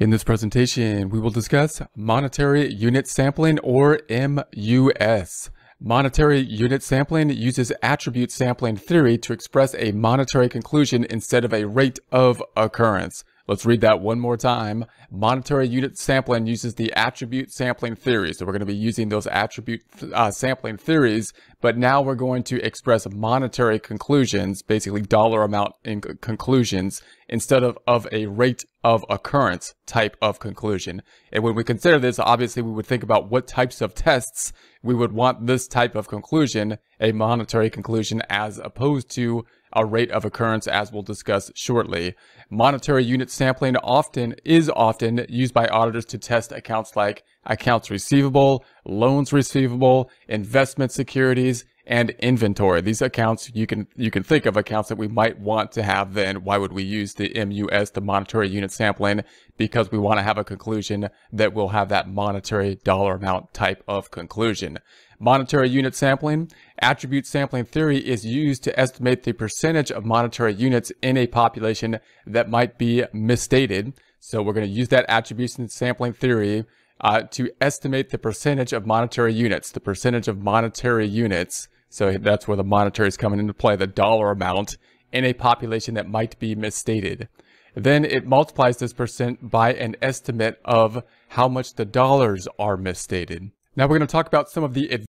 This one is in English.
In this presentation, we will discuss monetary unit sampling or MUS. Monetary unit sampling uses attribute sampling theory to express a monetary conclusion instead of a rate of occurrence. Let's read that one more time. Monetary unit sampling uses the attribute sampling theory. So we're going to be using those attribute uh, sampling theories, but now we're going to express monetary conclusions, basically dollar amount in conclusions, instead of, of a rate of occurrence type of conclusion. And when we consider this, obviously we would think about what types of tests we would want this type of conclusion, a monetary conclusion, as opposed to a rate of occurrence as we'll discuss shortly. Monetary unit sampling often is often used by auditors to test accounts like accounts receivable, loans receivable, investment securities, and inventory. These accounts you can you can think of accounts that we might want to have then why would we use the MUS the monetary unit sampling because we want to have a conclusion that will have that monetary dollar amount type of conclusion. Monetary unit sampling, attribute sampling theory is used to estimate the percentage of monetary units in a population that might be misstated. So we're going to use that attribution sampling theory uh, to estimate the percentage of monetary units, the percentage of monetary units. So that's where the monetary is coming into play, the dollar amount in a population that might be misstated. Then it multiplies this percent by an estimate of how much the dollars are misstated. Now we're going to talk about some of the